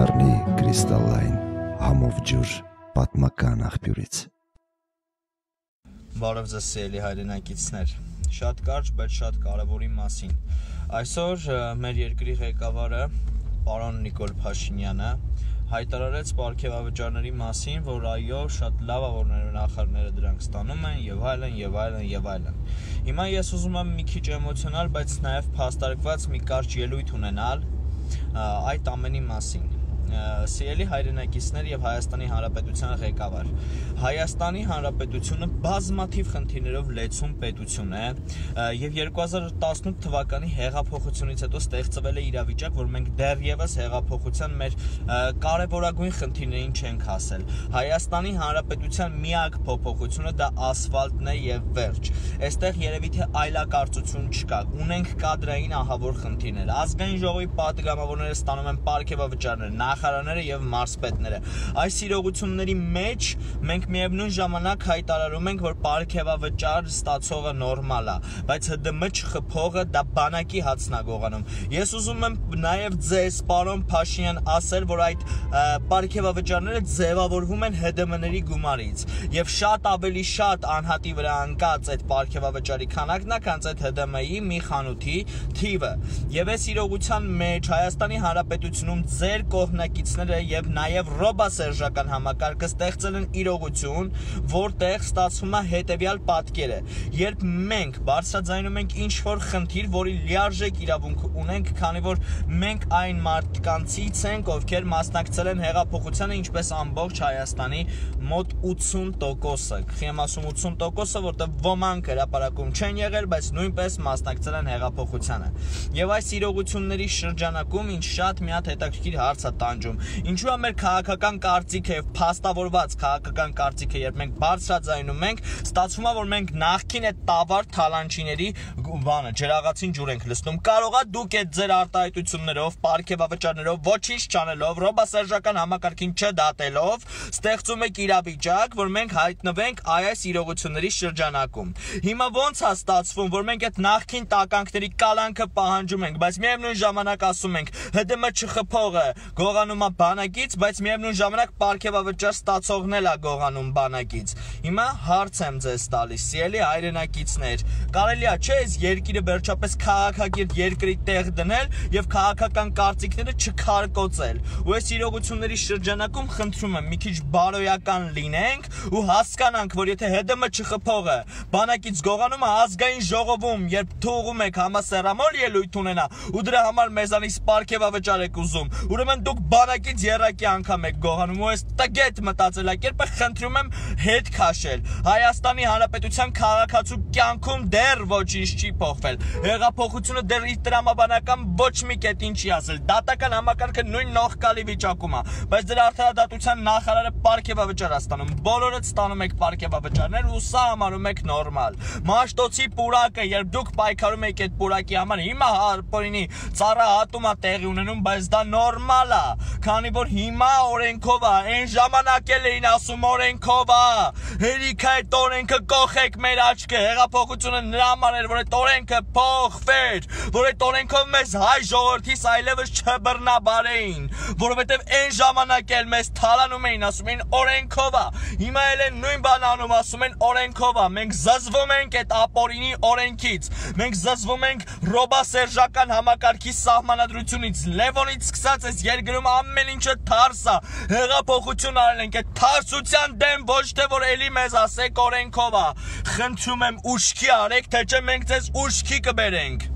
կդառնի կրիստալային համով ջուր պատմական աղբյուրից։ Բարև ձեզ սիրելի հայրենակիցներ։ Շատ կարճ, բայց շատ կարևորի մասին։ Այսօր մեր երկրի ղեկավարը պարոն Նիկոլ Փաշինյանը հայտարարեց ապարքեվավճարների մասին, որ այո, շատ լավ է որ նախարարները դրանք ստանում են եւ այլն եւ այլն եւ այլն։ Հիմա ես ուզում եմ մի քիչ էմոցիոնալ, բայց նաեւ փաստարկված մի կարճ ելույթ ունենալ այդ ամենի մասին սիրելի հայրենակիցներ եւ Հայաստանի Հանրապետության ղեկավար։ Հայաստանի Հանրապետությունը բազմաթիվ խնդիրներով լեցուն պետություն է եւ 2018 թվականի հեղափոխությունից հետո ստեղծվել է իրավիճակ, որ մենք դեռևս հեղափոխության մեր կարևորագույն խնդիրներին չենք հասել։ Հայաստանի Հանրապետության միակ փոփոխությունը դա ասֆալտն է եւ վերջ։ Այստեղ երևի թե այլակարծություն չկա։ Ունենք կադրային ահավոր խնդիրներ։ Ազգային ժողովի պատգամավորները ստանում են ապարքեվա վճարներ, նախ նախարարները եւ մարսպետները։ Այս իրողությունների մեջ մենք միևնույն ժամանակ հայտարարում ենք, որ ապարքեվավճար ստացողը նորմալ է, բայց ՀԴՄ չխփողը դա բանակի հացնագողանում։ Ես ուզում եմ նաեւ ձեզ, պարոն Փաշինյան, ասել, որ այդ ապարքեվավճարները ձևավորվում են ՀԴՄ-ների գումարից եւ շատ ավելի շատ անհատի վրա անկած այդ ապարքեվավճարի քանակն է, քան այդ ՀԴՄ-ի մի խանութի թիվը։ Եվ այս իրողության մեջ Հայաստանի Հանրապետությունում ձեր կողմնակի բնակիչները եւ նաեւ ռոբասերժական համակարգը ստեղծել են իրողություն, որտեղ ստացվում է հետեւյալ պատկերը։ Երբ մենք բարձրաձայնում ենք ինչ որ խնդիր, որի լիարժեք իրավունք ունենք, քանի որ մենք այն մարդկանցից ենք, ովքեր մասնակցել են հեղափոխությանը, ինչպես ամբողջ Հայաստանի մոտ 80%-ը։ Խիեմ ասում 80%-ը, որտեղ ոմանք հրաապարակում չեն եղել, բայց նույնպես մասնակցել են հեղափոխությանը։ Եվ այս իրողությունների շրջանակում ինչ շատ մի հատ հետաքրքիր հարց է տան պահանջում։ Ինչու է մեր քաղաքական կարծիքը եւ փաստավորված քաղաքական կարծիքը, երբ մենք բարձրաձայնում ենք, ստացվում է, որ մենք նախքին այդ տավար թալանչիների բանը ջրաղացին ջուր ենք լցնում։ Կարողա դուք այդ ձեր արտահայտություններով, ապարքեվավճարներով, ոչինչ չանելով, ռոբասերժական համակարգին չդատելով, ստեղծում եք իրավիճակ, որ մենք հայտնվենք այս իրողությունների շրջանակում։ Հիմա ո՞նց է ստացվում, որ մենք այդ նախքին տականքների կալանքը պահանջում ենք, բայց միևնույն ժամանակ ասում ենք ՀԴՄ չխփողը, գողան գողանում է բանակից, բայց միևնույն ժամանակ ապարքեվավճար ստացողն էլ է գողանում բանակից։ Հիմա հարց եմ ձեզ տալիս, սիրելի հայրենակիցներ, կարելի է չէ՞ այս երկիրը վերջապես քաղաքակիրթ երկրի տեղ դնել եւ քաղաքական կարծիքները չքարկոծել։ Ու այս իրողությունների շրջանակում խնդրում եմ մի քիչ բարոյական լինենք ու հասկանանք, որ եթե ՀԴՄ չխփողը բանակից գողանում է ազգային ժողովում, երբ թողում եք համասեռամոլ ելույթ ունենա ու դրա համար մեզանից ապարքեվավճար եք ուզում, ուրեմն դուք բանակից երակի անգամ եք գողանում ու այս տգետ մտածելակերպը խնդրում եմ հետ քաշել։ Հայաստանի Հանրապետության քաղաքացու կյանքում դեռ ոչինչ չի փոխվել։ Հեղափոխությունը դեռ իր տրամաբանական ոչ մի կետին չի ասել։ Դատական համակարգը նույն նողկալի վիճակում է, բայց դրա արդարադատության նախարարը ապարքեվավճար է ստանում։ Բոլորը ստանում եք ապարքեվավճարներ ու սա համարում եք նորմալ։ Մաշտոցի պուրակը, երբ դուք պայքարում եք այդ պուրակի համար, հիմա հարփորինի ծառահատում է տեղի ունենում, բայց դա նորմալ է քանի որ հիմա օրենքով է, այն ժամանակ էլ էին ասում օրենքով է։ Հերիք այդ օրենքը կողեք մեր աչքը, հեղափոխությունը նրա համար էր, որ այդ օրենքը փոխվեր, որ այդ օրենքով մեզ հայ ժողովրդիս այլևս չբռնաբարեին, որովհետև այն ժամանակ էլ մեզ թալանում էին, ասում էին օրենքով է։ Հիմա էլ են նույն բան անում, ասում են օրենքով է։ Մենք զզվում ենք այդ ապորինի օրենքից։ Մենք զզվում ենք ռոբասերժական համակարգի սահմանադրությունից։ Լևոնից սկսած այս երկրում ամեն ինչը թարս է։ Հեղափոխություն արել ենք այդ թարսության դեմ ոչ թե որ էլի մեզ ասեք օրենքով է։ Խնդրում եմ ուշքի արեք, թե չէ մենք ձեզ ուշքի կբերենք։